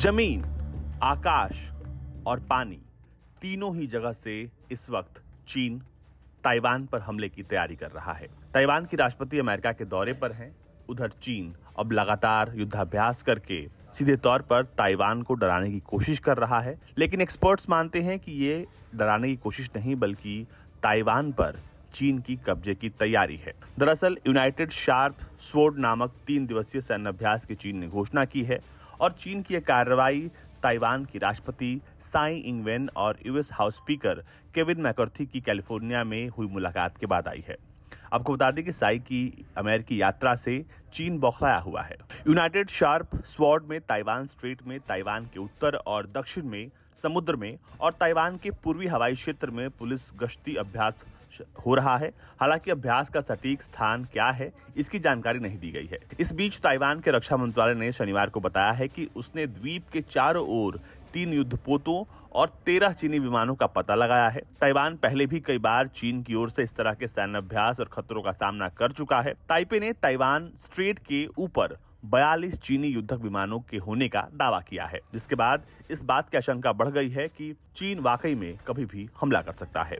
ज़मीन, आकाश और पानी तीनों ही जगह से इस वक्त चीन ताइवान पर हमले की तैयारी कर रहा है। ताइवान की राष्ट्रपति अमेरिका के दौरे पर हैं। उधर चीन अब लगातार युद्धाभ्यास करके सीधे तौर पर ताइवान को डराने की कोशिश कर रहा है। लेकिन एक्सपर्ट्स मानते हैं कि ये डराने की कोशिश नहीं, बल्कि ताइवान पर चीन की कब्जे की तैयारी है। दरअसल, यूनाइटेड शार्प स्वोर्ड नामक तीन दिवसीय सैन्य अभ्यास की चीन ने घोषणा की है। और चीन की यह कार्रवाई ताइवान की राष्ट्रपति साई इंगवेन और US House Speaker Kevin McCarthy की कैलिफ़ोर्निया में हुई मुलाकात के बाद आई है। आपको बता दें कि साई की अमेरिकी यात्रा से चीन बौखलाया हुआ है। यूनाइटेड शार्प स्वॉर्ड में ताइवान स्ट्रेट में ताइवान के उत्तर और दक्षिण में समुद्र में और ताइवान के पूर्वी हवाई क्षेत्र में पुलिस गश्ती अभ्यास हो रहा है। हालाँकि अभ्यास का सटीक स्थान क्या है, इसकी जानकारी नहीं दी गई है। इस बीच ताइवान के रक्षा मंत्रालय ने शनिवार को बताया है कि उसने द्वीप के चारों ओर तीन युद्धपोतों और तेरह चीनी विमानों का पता लगाया है। ताइवान पहले भी कई बार चीन की ओर से इस तरह के सैन्य अभ्यास और खतरों का सामना कर चुका है। ताइपे ने ताइवान स्ट्रेट के ऊपर बयालीस चीनी युद्धक विमानों के होने का दावा किया है। जिसके बाद इस बात की आशंका बढ़ गई है कि चीन वाकई में कभी भी हमला कर सकता है।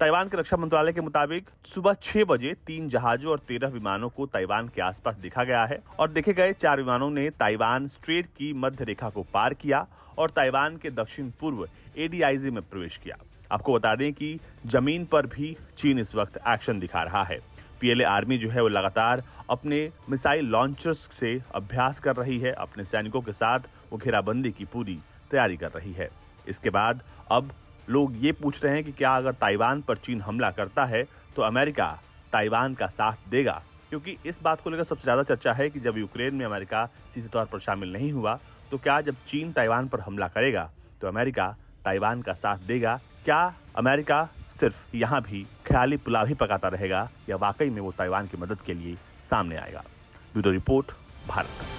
ताइवान के रक्षा मंत्रालय के मुताबिक सुबह छह बजे तीन जहाजों और तेरह विमानों को ताइवान के आसपास देखा गया है और देखे गए चार विमानों ने ताइवान स्ट्रेट की मध्य रेखा को पार किया और ताइवान के दक्षिण पूर्व एडीआईजी में प्रवेश किया। आपको बता दें कि ज़मीन पर भी चीन इस वक्त एक्शन दिखा रहा है। पीएलए आर्मी जो है वो लगातार अपने मिसाइल लॉन्चर्स से अभ्यास कर रही है, अपने सैनिकों के साथ वो घेराबंदी की पूरी तैयारी कर रही है। इसके बाद अब लोग ये पूछ रहे हैं कि क्या अगर ताइवान पर चीन हमला करता है तो अमेरिका ताइवान का साथ देगा? क्योंकि इस बात को लेकर सबसे ज़्यादा चर्चा है कि जब यूक्रेन में अमेरिका सीधे तौर पर शामिल नहीं हुआ तो क्या जब चीन ताइवान पर हमला करेगा तो अमेरिका ताइवान का साथ देगा? क्या अमेरिका सिर्फ़ यहाँ भी ख्याली पुलाव ही पकाता रहेगा या वाकई में वो ताइवान की मदद के लिए सामने आएगा। Bureau report, Bharat.